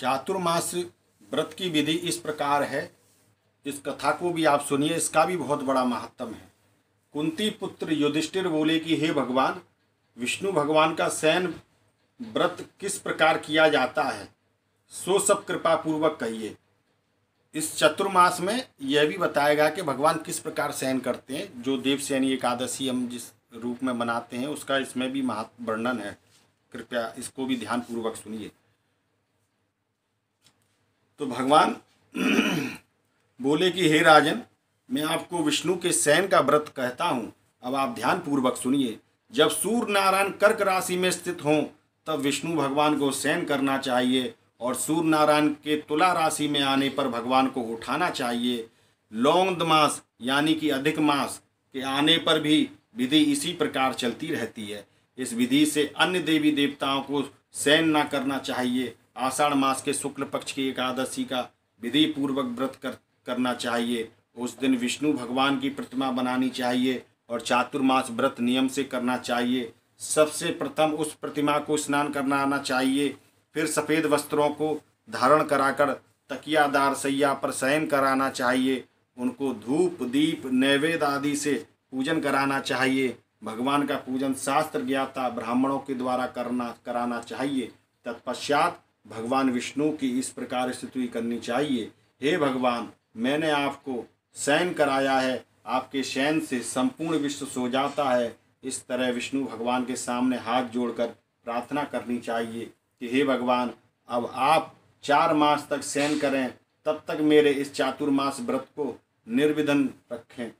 चातुर्मास व्रत की विधि इस प्रकार है। इस कथा को भी आप सुनिए, इसका भी बहुत बड़ा महत्व है। कुंती पुत्र युधिष्ठिर बोले कि, हे भगवान, विष्णु भगवान का सैन व्रत किस प्रकार किया जाता है, सो सब कृपा पूर्वक कहिए। इस चतुर्मास में यह भी बताएगा कि भगवान किस प्रकार सहन करते हैं, जो देवसैनी एकादशी हम जिस रूप में मनाते हैं, उसका इसमें भी महत्व वर्णन है। कृपया इसको भी ध्यानपूर्वक सुनिए। तो भगवान, बोले कि, हे राजन, मैं आपको विष्णु के सैन का व्रत कहता हूँ। अब आप ध्यान पूर्वक सुनिए। जब सूर्य नारायण कर्क राशि में स्थित हों, तब विष्णु भगवान को सैन करना चाहिए और सूर्य नारायण के तुला राशि में आने पर भगवान को उठाना चाहिए। लौंग मास, यानी कि अधिक मास, के आने पर भी विधि इसी प्रकार चलती रहती है। इस विधि से अन्य देवी देवताओं को सैन न करना चाहिए। आषाढ़ मास के शुक्ल पक्ष की एकादशी का विधि पूर्वक व्रत कर, करना चाहिए। उस दिन विष्णु भगवान की प्रतिमा बनानी चाहिए और चातुर्मास व्रत नियम से करना चाहिए। सबसे प्रथम उस प्रतिमा को स्नान करना आना चाहिए। फिर सफ़ेद वस्त्रों को धारण कराकर तकियादार सैया पर शयन कराना चाहिए। उनको धूप, दीप नैवेद्य आदि से पूजन कराना चाहिए। भगवान का पूजन शास्त्र ज्ञाता ब्राह्मणों के द्वारा करना, कराना चाहिए। तत्पश्चात भगवान विष्णु की इस प्रकार स्तुति करनी चाहिए। हे भगवान, मैंने आपको शयन कराया है, आपके शयन से संपूर्ण विश्व सो जाता है। इस तरह विष्णु भगवान के सामने हाथ जोड़कर प्रार्थना करनी चाहिए कि हे भगवान, अब आप चार मास तक शयन करें, तब तक मेरे इस चातुर्मास व्रत को निर्विधन रखें।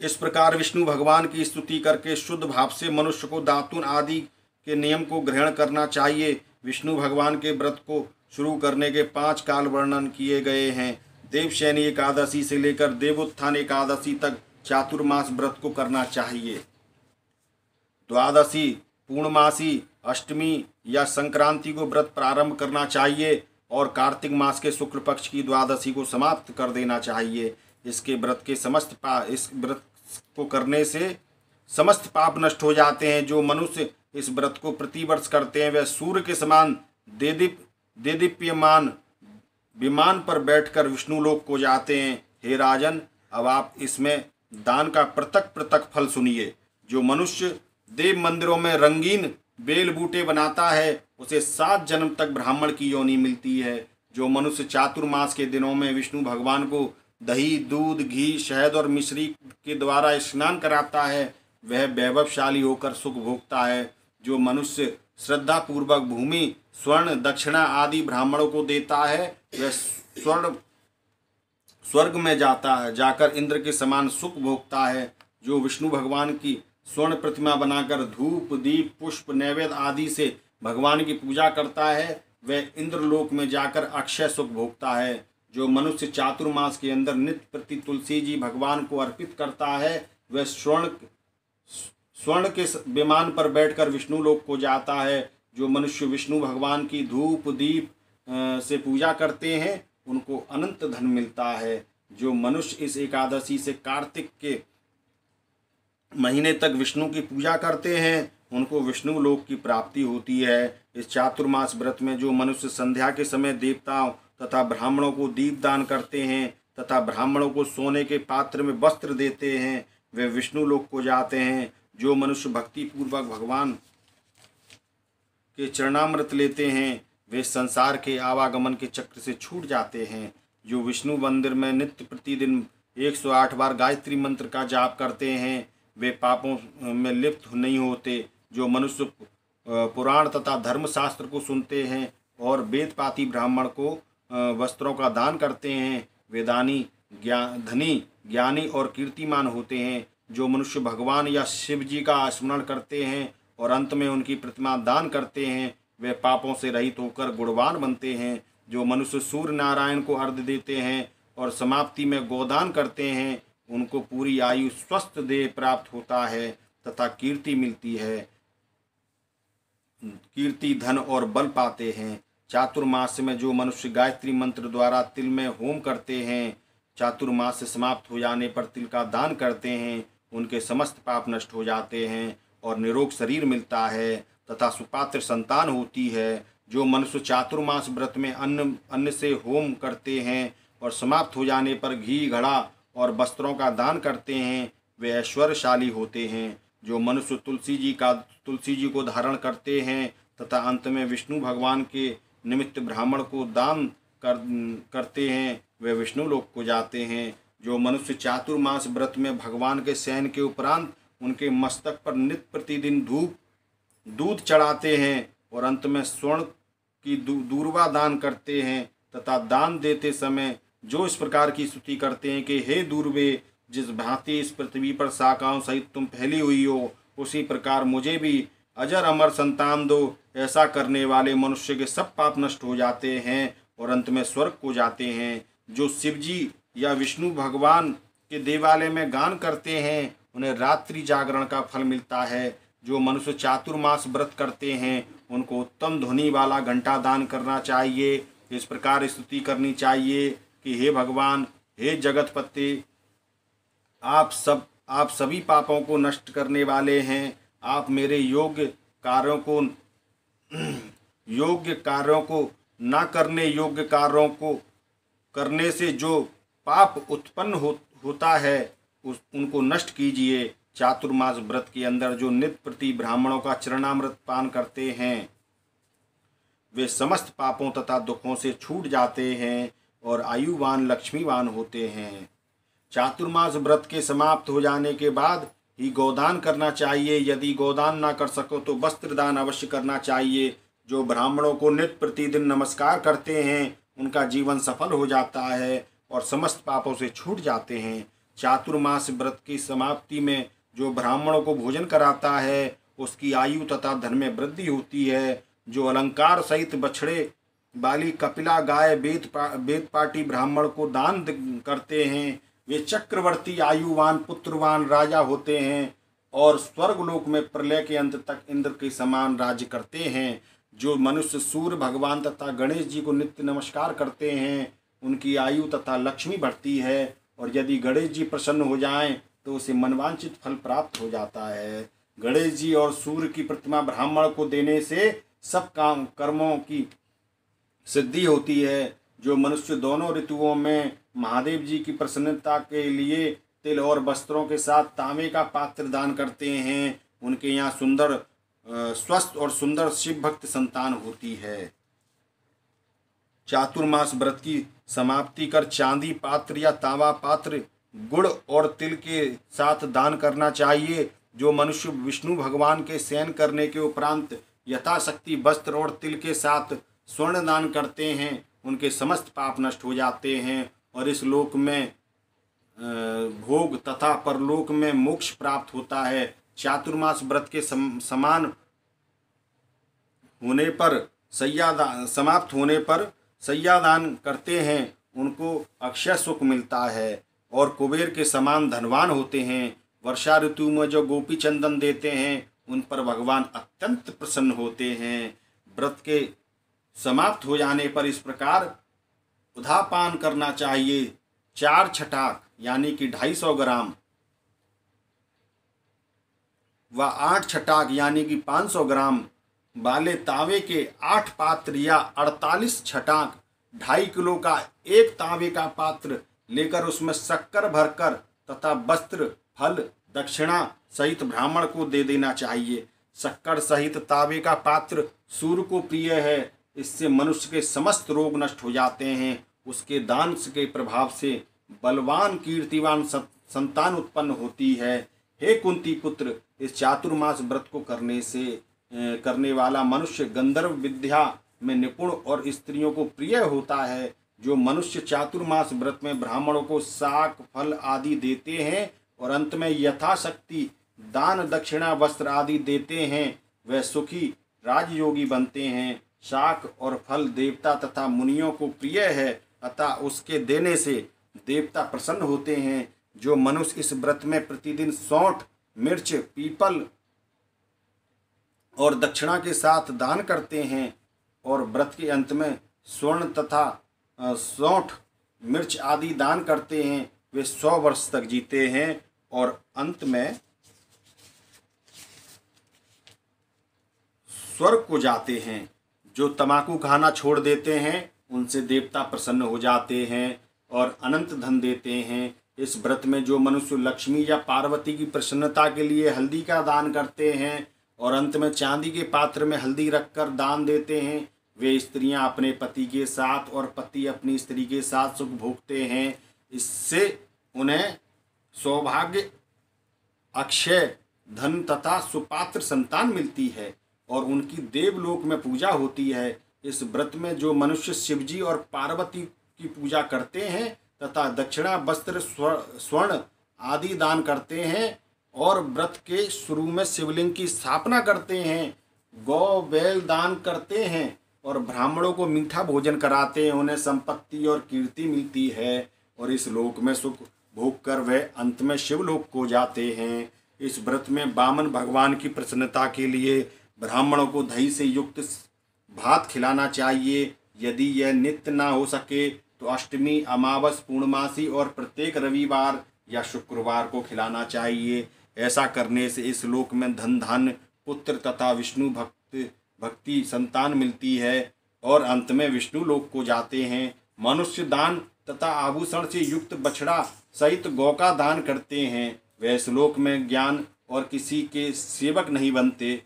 इस प्रकार विष्णु भगवान की स्तुति करके शुद्ध भाव से मनुष्य को दातुन आदि के नियम को ग्रहण करना चाहिए। विष्णु भगवान के व्रत को शुरू करने के पाँच काल वर्णन किए गए हैं। देवशैनी एकादशी से लेकर देवोत्थान एकादशी तक चातुर्मास व्रत को करना चाहिए। द्वादशी, पूर्णमासी, अष्टमी या संक्रांति को व्रत प्रारंभ करना चाहिए और कार्तिक मास के शुक्ल पक्ष की द्वादशी को समाप्त कर देना चाहिए। इसके व्रत के समस्त पा, इस व्रत को करने से समस्त पाप नष्ट हो जाते हैं। जो मनुष्य इस व्रत को प्रतिवर्ष करते हैं। वह सूर्य के समान देदीप, देदीप्यमान विमान पर बैठकर विष्णु लोक को जाते हैं। हे राजन, अब आप इसमें दान का पृथक पृथक फल सुनिए। जो मनुष्य देव मंदिरों में रंगीन बेल बूटे बनाता है, उसे सात जन्म तक ब्राह्मण की योनि मिलती है। जो मनुष्य चातुर्मास के दिनों में विष्णु भगवान को दही, दूध, घी, शहद और मिश्री के द्वारा स्नान कराता है, वह वैभवशाली होकर सुख भोगता है। जो मनुष्य श्रद्धा पूर्वक भूमि, स्वर्ण, दक्षिणा आदि ब्राह्मणों को देता है, वह स्वर्ण स्वर्ग में जाता है, जाकर इंद्र के समान सुख भोगता है, जो विष्णु भगवान की स्वर्ण प्रतिमा बनाकर धूप, दीप, पुष्प, नैवेद्य आदि से भगवान की पूजा करता है, वह इंद्रलोक में जाकर अक्षय सुख भोगता है, जो मनुष्य चातुर्मास के अंदर नित्य प्रति तुलसी जी भगवान को अर्पित करता है, वह स्वर्ण स्वर्ण के विमान पर बैठकर विष्णु लोक को जाता है, जो मनुष्य विष्णु भगवान की धूप दीप से पूजा करते हैं, उनको अनंत धन मिलता है। जो मनुष्य इस एकादशी से कार्तिक के महीने तक विष्णु की पूजा करते हैं, उनको विष्णु लोक की प्राप्ति होती है। इस चातुर्मास व्रत में जो मनुष्य संध्या के समय देवताओं तथा ब्राह्मणों को दीप दान करते हैं, तथा ब्राह्मणों को सोने के पात्र में वस्त्र देते हैं, वे विष्णु लोक को जाते हैं जो मनुष्य भक्ति पूर्वक भगवान के चरणामृत लेते हैं, वे संसार के आवागमन के चक्र से छूट जाते हैं। जो विष्णु मंदिर में नित्य प्रतिदिन 108 बार गायत्री मंत्र का जाप करते हैं, वे पापों में लिप्त नहीं होते। जो मनुष्य पुराण तथा धर्मशास्त्र को सुनते हैं और वेदपाती ब्राह्मण को वस्त्रों का दान करते हैं, वेदानी ज्ञान धनी, ज्ञानी और कीर्तिमान होते हैं। जो मनुष्य भगवान या शिव जी का स्मरण करते हैं और अंत में उनकी प्रतिमा दान करते हैं, वे पापों से रहित होकर गुणवान बनते हैं, जो मनुष्य सूर्य नारायण को अर्ध देते हैं और समाप्ति में गोदान करते हैं, उनको पूरी आयु स्वस्थ देह प्राप्त होता है तथा कीर्ति मिलती है। कीर्ति, धन और बल पाते हैं। चातुर्मास में जो मनुष्य गायत्री मंत्र द्वारा तिल में होम करते हैं, चातुर्मास समाप्त हो जाने पर तिल का दान करते हैं। उनके समस्त पाप नष्ट हो जाते हैं और निरोग शरीर मिलता है तथा सुपात्र संतान होती है, जो मनुष्य चातुर्मास व्रत में अन्न अन्न से होम करते हैं और समाप्त हो जाने पर घी, घड़ा और वस्त्रों का दान करते हैं, वे ऐश्वर्यशाली होते हैं। जो मनुष्य तुलसी जी का, तुलसी जी को धारण करते हैं तथा अंत में विष्णु भगवान के निमित्त ब्राह्मण को दान कर, करते हैं, वे विष्णु लोक को जाते हैं। जो मनुष्य चातुर्मास व्रत में भगवान के सैन के उपरांत उनके मस्तक पर नित्य प्रतिदिन धूप, दूध चढ़ाते हैं और अंत में स्वर्ण की दूरवा दान करते हैं तथा दान देते समय जो इस प्रकार की स्तुति करते हैं कि हे दूरवे, जिस भांति इस पृथ्वी पर शाखाओं सहित तुम फैली हुई हो, उसी प्रकार मुझे भी अजर अमर संतान दो। ऐसा करने वाले मनुष्य के सब पाप नष्ट हो जाते हैं और अंत में स्वर्ग को जाते हैं, जो शिवजी या विष्णु भगवान के देवालय में गान करते हैं, उन्हें रात्रि जागरण का फल मिलता है। जो मनुष्य चातुर्मास व्रत करते हैं, उनको उत्तम ध्वनि वाला घंटा दान करना चाहिए। इस प्रकार स्तुति करनी चाहिए कि हे भगवान, हे जगतपति, आप सब, आप सभी पापों को नष्ट करने वाले हैं। आप मेरे योग्य कार्यों को, योग्य कार्यों को, ना करने योग्य कार्यों को, करने से जो पाप उत्पन्न हो, होता है उस उनको नष्ट कीजिए। चातुर्मास व्रत के अंदर जो नित्य प्रति ब्राह्मणों का चरणामृत पान करते हैं वे समस्त पापों तथा दुखों से छूट जाते हैं और आयुवान लक्ष्मीवान होते हैं। चातुर्मास व्रत के समाप्त हो जाने के बाद ही गोदान करना चाहिए। यदि गोदान ना कर सको तो वस्त्र दान अवश्य करना चाहिए। जो ब्राह्मणों को नित्य प्रतिदिन नमस्कार करते हैं उनका जीवन सफल हो जाता है। और समस्त पापों से छूट जाते हैं। चातुर्मास व्रत की समाप्ति में जो ब्राह्मणों को भोजन कराता है उसकी आयु तथा धन में वृद्धि होती है। जो अलंकार सहित बछड़े बाली कपिला गाय वेद पा, वेद पाटी ब्राह्मण को दान करते हैं वे चक्रवर्ती आयुवान पुत्रवान राजा होते हैं और स्वर्गलोक में प्रलय के अंत तक इंद्र के समान राज्य करते हैं। जो मनुष्य सूर्य भगवान तथा गणेश जी को नित्य नमस्कार करते हैं उनकी आयु तथा लक्ष्मी बढ़ती है और यदि गणेश जी प्रसन्न हो जाएँ तो उसे मनवांचित फल प्राप्त हो जाता है। गणेश जी और सूर्य की प्रतिमा ब्राह्मण को देने से सब काम कर्मों की सिद्धि होती है। जो मनुष्य दोनों ऋतुओं में महादेव जी की प्रसन्नता के लिए तिल और वस्त्रों के साथ तांबे का पात्र दान करते हैं, उनके यहाँ सुंदर स्वस्थ और सुंदर शिव भक्त संतान होती है। चातुर्मास व्रत की समाप्ति कर चांदी पात्र या तांबा पात्र गुड़ और तिल के साथ दान करना चाहिए जो मनुष्य विष्णु भगवान के शयन करने के उपरांत यथाशक्ति वस्त्र और तिल के साथ स्वर्ण दान करते हैं उनके समस्त पाप नष्ट हो जाते हैं और इस लोक में भोग तथा परलोक में मोक्ष प्राप्त होता है। चातुर्मास व्रत के सम, समान होने पर सैयादान समाप्त होने पर सैयादान करते हैं, उनको अक्षय सुख मिलता है और कुबेर के समान धनवान होते हैं। वर्षा ऋतु में जो गोपी चंदन देते हैं, उन पर भगवान अत्यंत प्रसन्न होते हैं। व्रत के समाप्त हो जाने पर इस प्रकार उधापान करना चाहिए। चार छटाक, यानी कि ढाई सौ ग्राम, व आठ छटाक, यानी कि पाँच सौ ग्राम वाले तावे के आठ पात्र या अड़तालीस छटाक ढाई किलो का एक तावे का पात्र लेकर उसमें शक्कर भरकर तथा वस्त्र, फल, दक्षिणा सहित ब्राह्मण को दे देना चाहिए। शक्कर सहित तावे का पात्र सूर्य को प्रिय है, इससे मनुष्य के समस्त रोग नष्ट हो जाते हैं। उसके दान के प्रभाव से बलवान, कीर्तिवान संतान उत्पन्न होती है। हे कुंती पुत्र, इस चातुर्मास व्रत को करने से करने वाला मनुष्य गंधर्व विद्या में निपुण और स्त्रियों को प्रिय होता है, जो मनुष्य चातुर्मास व्रत में ब्राह्मणों को साक फल आदि देते हैं और अंत में यथाशक्ति दान दक्षिणा वस्त्र आदि देते हैं, वह सुखी राजयोगी बनते हैं। शाक और फल देवता तथा मुनियों को प्रिय है, अतः उसके देने से देवता प्रसन्न होते हैं, जो मनुष्य इस व्रत में प्रतिदिन सौठ, मिर्च, पीपल और दक्षिणा के साथ दान करते हैं और व्रत के अंत में स्वर्ण तथा सौठ, मिर्च आदि दान करते हैं, वे सौ वर्ष तक जीते हैं और अंत में स्वर्ग को जाते हैं। जो तमाकू खाना छोड़ देते हैं, उनसे देवता प्रसन्न हो जाते हैं और अनंत धन देते हैं। इस व्रत में जो मनुष्य लक्ष्मी या पार्वती की प्रसन्नता के लिए हल्दी का दान करते हैं और अंत में चांदी के पात्र में हल्दी रखकर दान देते हैं। वे स्त्रियाँ अपने पति के साथ और पति अपनी स्त्री के साथ सुख भोगते हैं। इससे उन्हें सौभाग्य, अक्षय, धन तथा सुपात्र संतान मिलती है और उनकी देवलोक में पूजा होती है। इस व्रत में जो मनुष्य शिवजी और पार्वती की पूजा करते हैं तथा दक्षिणा वस्त्र स्वर्ण आदि दान करते हैं और व्रत के शुरू में शिवलिंग की स्थापना करते हैं, गौ बैल दान करते हैं और ब्राह्मणों को मीठा भोजन कराते हैं, उन्हें संपत्ति और कीर्ति मिलती है और इस लोक में सुख भोग कर वह अंत में शिवलोक को जाते हैं। इस व्रत में बामन भगवान की प्रसन्नता के लिए ब्राह्मणों को दही से युक्त भात खिलाना चाहिए। यदि यह नित्य ना हो सके तो अष्टमी, अमावस, पूर्णमासी और प्रत्येक रविवार या शुक्रवार को खिलाना चाहिए। ऐसा करने से इस लोक में धन धन पुत्र तथा विष्णु भक्त, भक्ति संतान मिलती है और अंत में विष्णु लोक को जाते हैं। मनुष्य दान तथा आभूषण से युक्त बछड़ा सहित गौ का दान करते हैं। वह श्लोक में ज्ञान और किसी के सेवक नहीं बनते।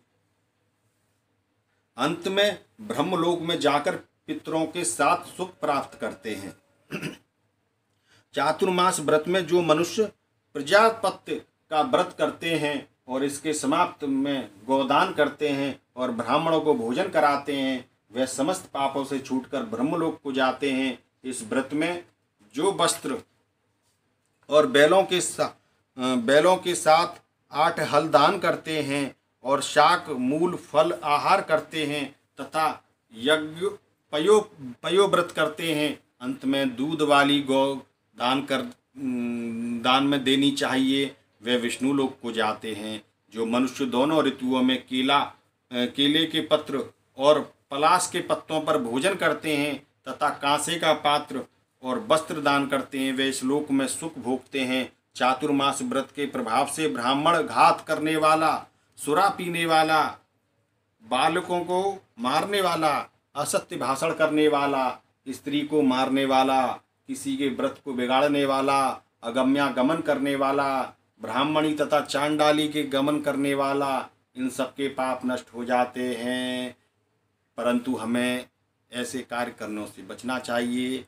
अंत में ब्रह्मलोक में जाकर पितरों के साथ सुख प्राप्त करते हैं। चातुर्मास व्रत में जो मनुष्य प्रजापत्य का व्रत करते हैं और इसके समाप्त में गोदान करते हैं और ब्राह्मणों को भोजन कराते हैं वे समस्त पापों से छूटकर ब्रह्मलोक को जाते हैं। इस व्रत में जो वस्त्र और बैलों के साथ बैलों के साथ आठ हल दान करते हैं और शाक, मूल, फल, आहार करते हैं तथा यज्ञ, पयो पयो व्रत करते हैं। अंत में दूध वाली गौ दान कर दान में देनी चाहिए। वे विष्णु लोक को जाते हैं, जो मनुष्य दोनों ऋतुओं में केला केले के पत्र और पलाश के पत्तों पर भोजन करते हैं तथा कांसे का पात्र और वस्त्र दान करते हैं। वे इस लोक में सुख भोगते हैं। चातुर्मास व्रत के प्रभाव से ब्राह्मण घात करने वाला, सुरा पीने वाला, बालकों को मारने वाला, असत्य भाषण करने वाला, स्त्री को मारने वाला, किसी के व्रत को बिगाड़ने वाला अगम्या गमन करने वाला ब्राह्मणी तथा चांडाली के गमन करने वाला इन सबके पाप नष्ट हो जाते हैं। परंतु हमें ऐसे कार्य करने से बचना चाहिए।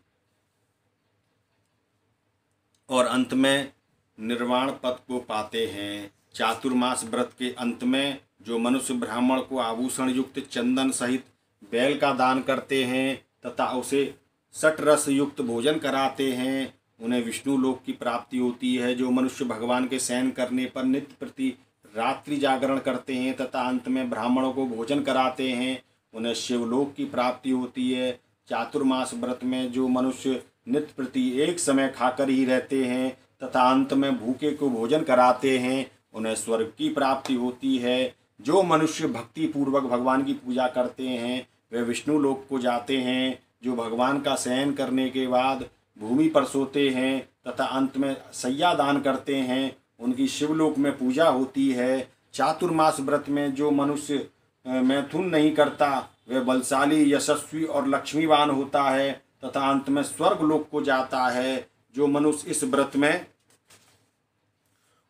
और अंत में निर्वाण पद को पाते हैं। चातुर्मास व्रत के अंत में जो मनुष्य ब्राह्मण को आभूषण युक्त चंदन सहित बैल का दान करते हैं तथा उसे सट रस युक्त भोजन कराते हैं उन्हें विष्णु लोक की प्राप्ति होती है, जो मनुष्य भगवान के शयन करने पर नित्य प्रति रात्रि जागरण करते हैं तथा अंत में ब्राह्मणों को भोजन कराते हैं। उन्हें शिवलोक की प्राप्ति होती है। चातुर्मास व्रत में जो मनुष्य नित्य प्रति एक समय खाकर ही रहते हैं तथा अंत में भूखे को भोजन कराते हैं, उन्हें स्वर्ग की प्राप्ति होती है। जो मनुष्य भक्ति पूर्वक भगवान की पूजा करते हैं, वे विष्णु लोक को जाते हैं, जो भगवान का शयन करने के बाद भूमि पर सोते हैं तथा अंत में सैया दान करते हैं, उनकी शिवलोक में पूजा होती है। चातुर्मास व्रत में जो मनुष्य मैथुन नहीं करता, वह बलशाली, यशस्वी और लक्ष्मीवान होता है तथा अंत में स्वर्ग लोक को जाता है। जो मनुष्य इस व्रत में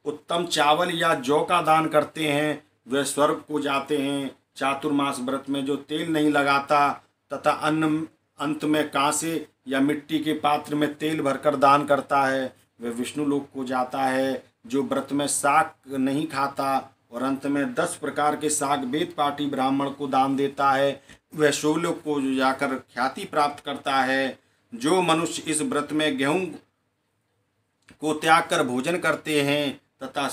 उत्तम चावल या जौ का दान करते हैं वे स्वर्ग को जाते हैं। चातुर्मास व्रत में जो तेल नहीं लगाता तथा अन्न अंत में कांसे या मिट्टी के पात्र में तेल भरकर दान करता है। वह विष्णु लोक को जाता है, जो व्रत में साग नहीं खाता और अंत में दस प्रकार के साग वेद पाटी ब्राह्मण को दान देता है। वह शिवलोक को जाकर ख्याति प्राप्त करता है। जो मनुष्य इस व्रत में गेहूँ को त्याग कर भोजन करते हैं तथा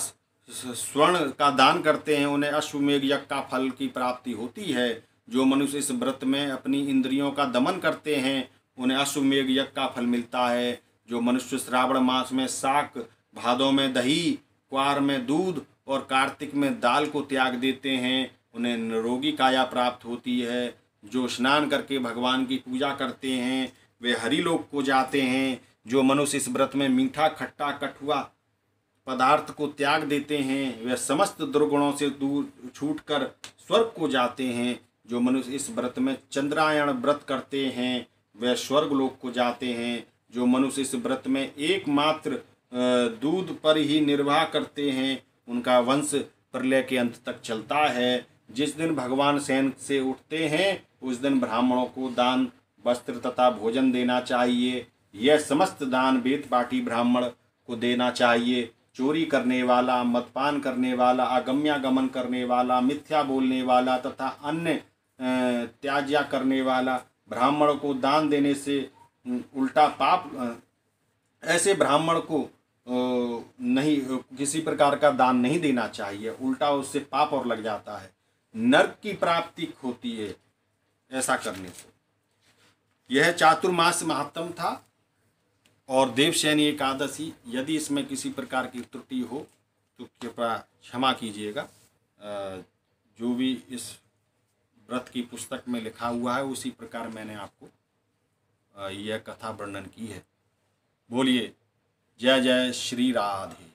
स्वर्ण का दान करते हैं, उन्हें अश्वमेघ यज्ञ का फल की प्राप्ति होती है। जो मनुष्य इस व्रत में अपनी इंद्रियों का दमन करते हैं, उन्हें अश्वमेघ यज्ञ का फल मिलता है। जो मनुष्य श्रावण मास में शाक भादों में दही, क्वार में दूध और कार्तिक में दाल को त्याग देते हैं, उन्हें निरोगी काया प्राप्त होती है। जो स्नान करके भगवान की पूजा करते हैं, वे हरिलोक को जाते हैं। जो मनुष्य इस व्रत में मीठा, खट्टा, कठुआ पदार्थ को त्याग देते हैं, वे समस्त दुर्गुणों से दूर छूटकर स्वर्ग को जाते हैं। जो मनुष्य इस व्रत में चंद्रायण व्रत करते हैं वे स्वर्ग लोक को जाते हैं। जो मनुष्य इस व्रत में एकमात्र दूध पर ही निर्वाह करते हैं, उनका वंश प्रलय के अंत तक चलता है। जिस दिन भगवान सैन से उठते हैं, उस दिन ब्राह्मणों को दान, वस्त्र तथा भोजन देना चाहिए। यह समस्त दान वेद पाटी ब्राह्मण को देना चाहिए। चोरी करने वाला मदपान करने वाला अगम्यागमन करने वाला, मिथ्या बोलने वाला तथा अन्य त्याज्या करने वाला, ब्राह्मण को दान देने से उल्टा पाप ऐसे ब्राह्मण को नहीं किसी प्रकार का दान नहीं देना चाहिए। उल्टा उससे पाप और लग जाता है। नर्क की प्राप्ति होती है, ऐसा करने से। यह चातुर्मास महात्म था, और देवशैनी एकादशी, यदि इसमें किसी प्रकार की त्रुटि हो तो कृपया क्षमा कीजिएगा। जो भी इस व्रत की पुस्तक में लिखा हुआ है, उसी प्रकार मैंने आपको यह कथा वर्णन की है। बोलिए, जय जय श्री राधे।